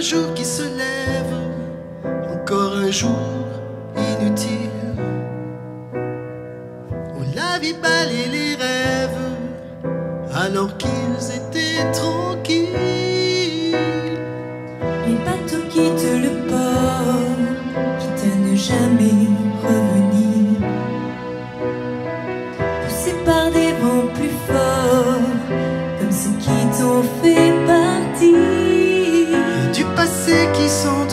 un jour qui se lève, encore un jour inutile. On la vit balayer les rêves, alors qu'ils étaient tranquilles. Les bateaux quittent le port, qui ne jamais puissante.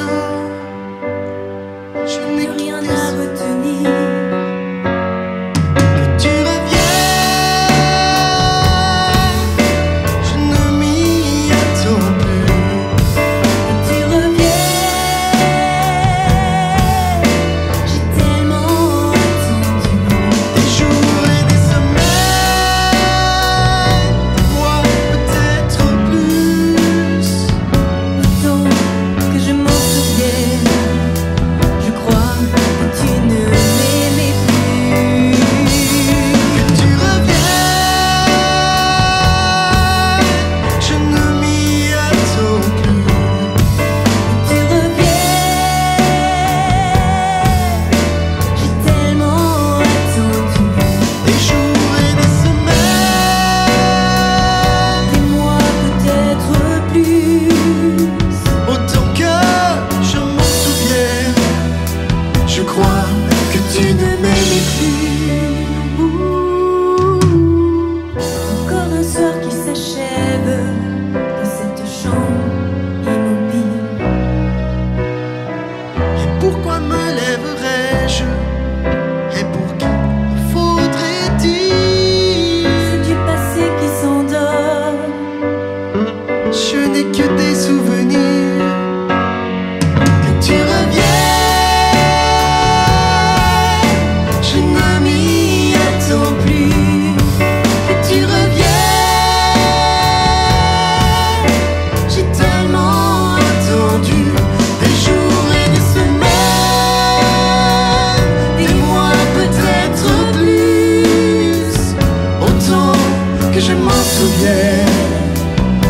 que je m'en souviens.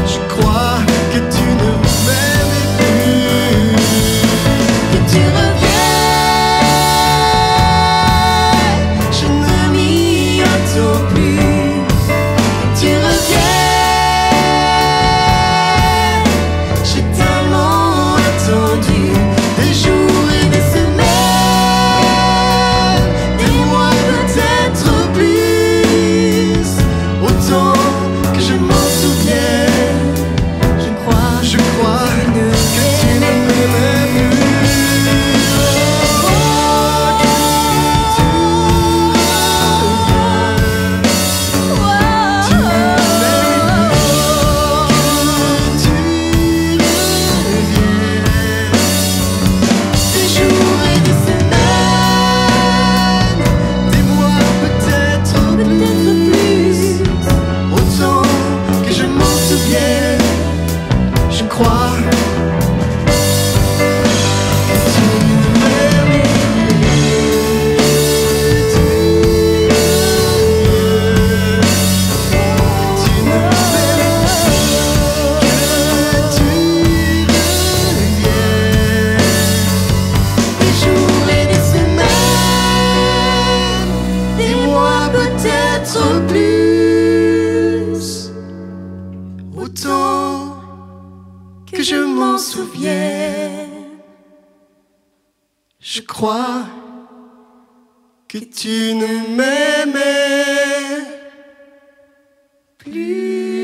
Je crois. but this Autant que je m'en souvienne, je crois que tu ne m'aimais plus.